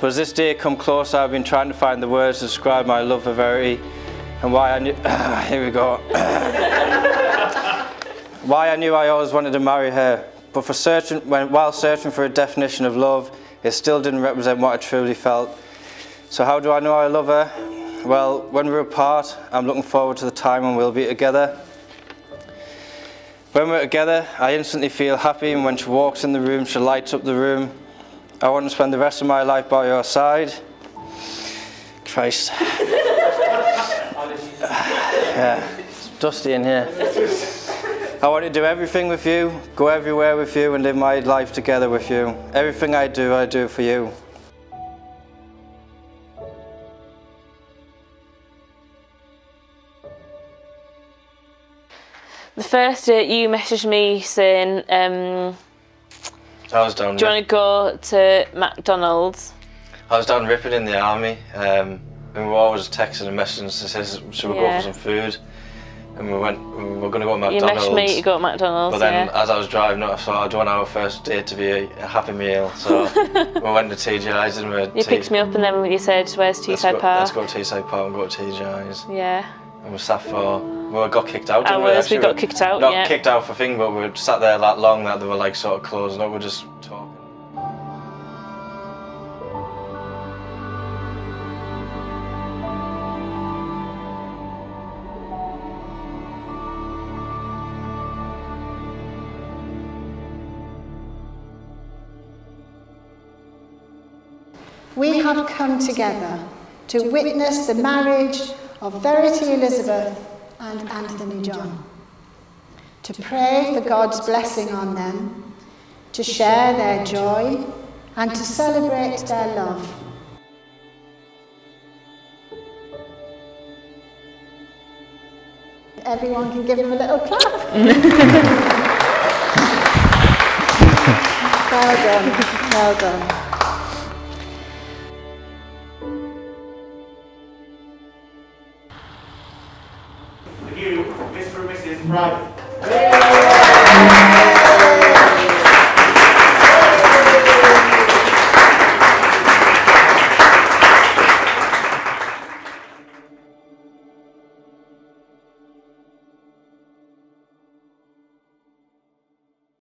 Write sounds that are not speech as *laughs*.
But as this day come closer, I've been trying to find the words to describe my love for Verity and why I knew. *coughs* here we go. *coughs* why I knew I always wanted to marry her. But for searching, when, while searching for a definition of love, it still didn't represent what I truly felt. So how do I know I love her? Well, when we're apart, I'm looking forward to the time when we'll be together. When we're together, I instantly feel happy, and when she walks in the room, she lights up the room. I want to spend the rest of my life by your side. Christ. yeah, it's dusty in here. I want to do everything with you, go everywhere with you, and live my life together with you. Everything I do, I do for you. The first day you messaged me saying, um, I was down. do you want to go to McDonald's? I was down Ripon in the army, um, and we were always texting and messaging to say, should we go Yeah. for some food? And we went, we were going to go to You McDonald's. messaged me to go to McDonald's, But then, yeah. as I was driving, I thought I'd want our first date to be a, a happy meal. So *laughs* we went to TGI's and we You picked me up and then you said, where's let's Teesside go, Park? let's go to Teesside Park and go to TGI's. Yeah. And we sat for, we got kicked out. didn't Hours, we actually? got kicked out, Not yeah. kicked out for thing, but we sat there that long that they were like sort of closing up. We're just talking. We have come together to witness the marriage of Verity Elizabeth and Anthony John, to pray for God's blessing on them, to share their joy, and to celebrate their love. Everyone can give them a little clap. *laughs* well done, well done. you, Mr. and Mrs. Wright.